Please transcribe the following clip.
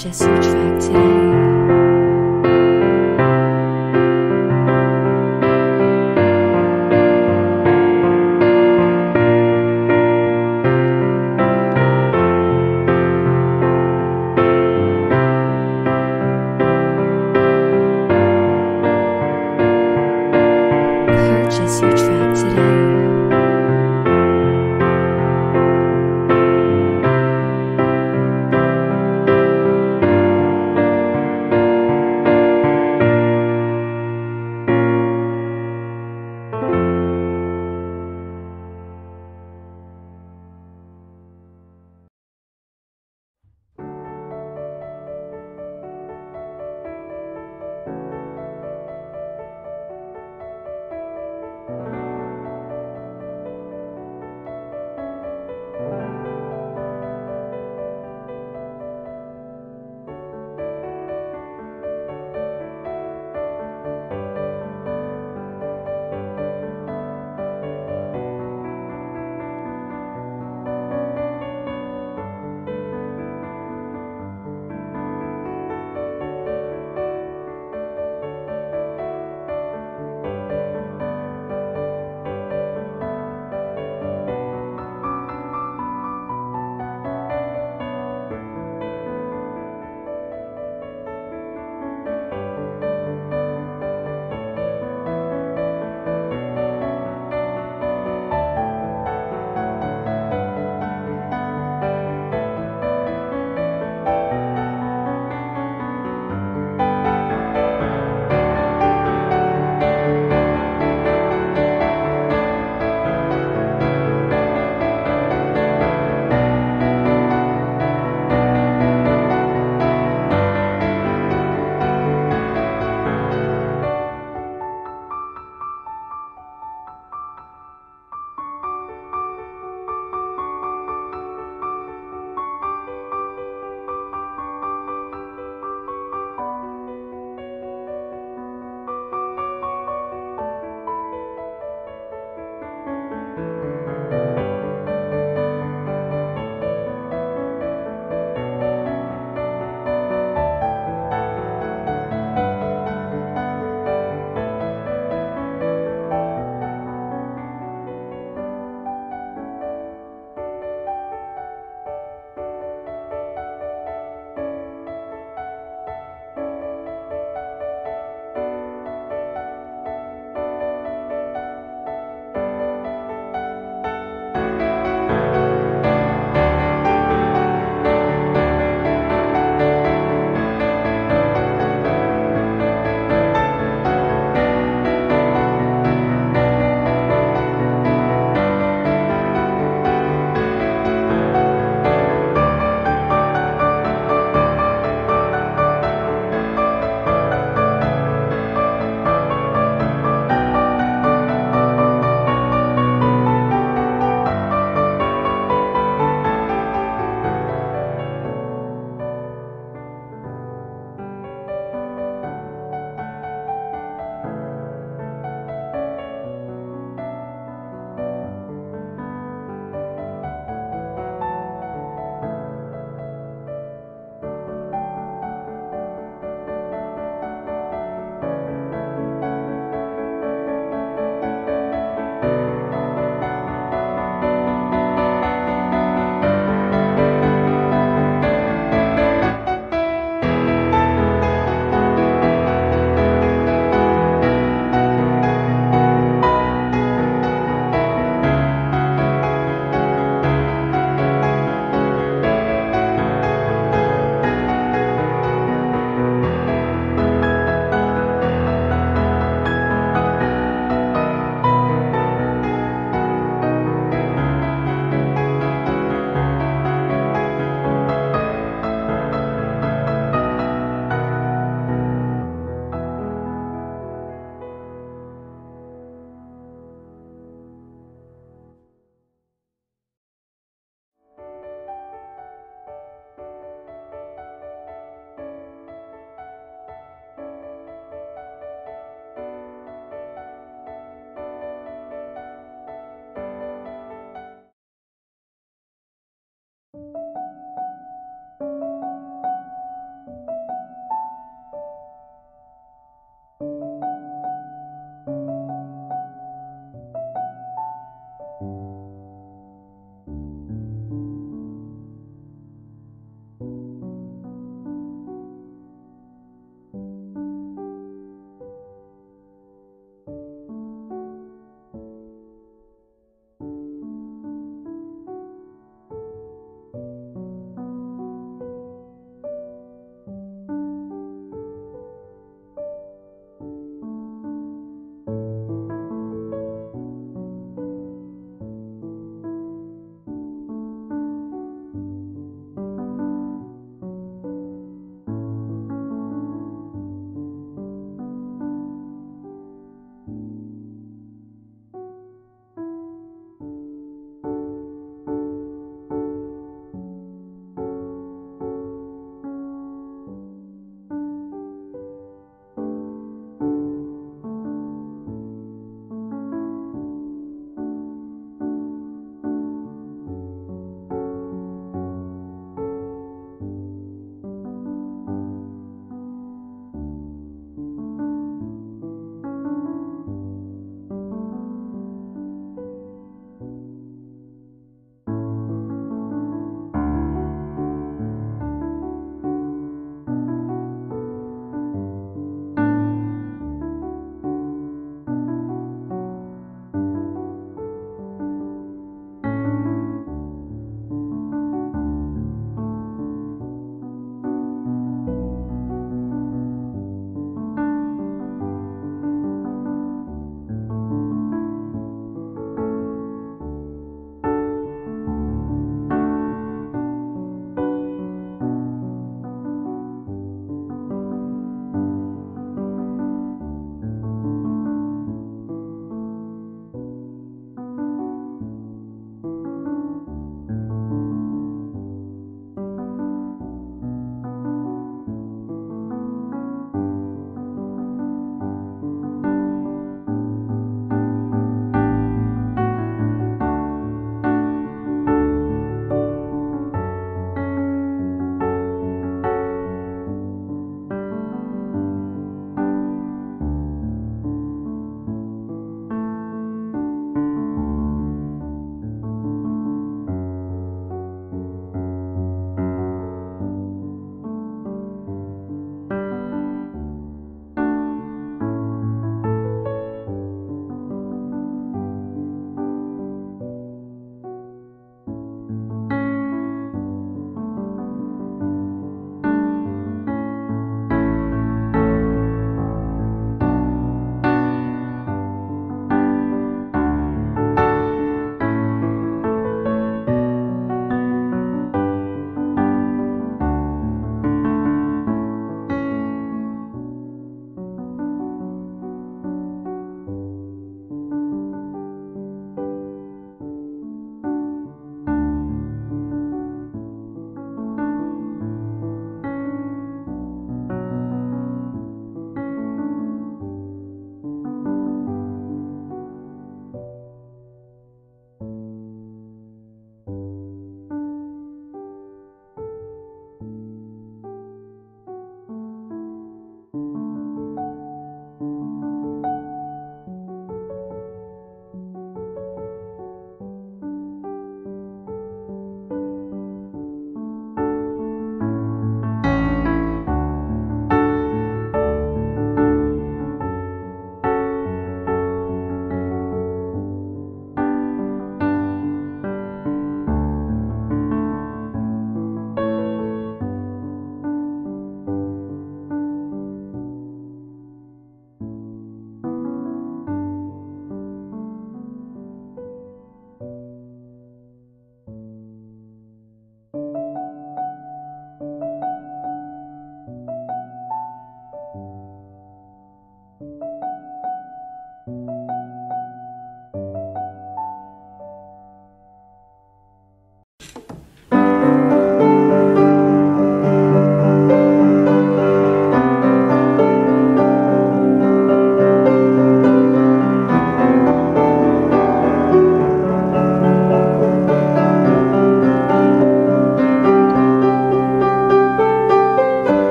Just your track today.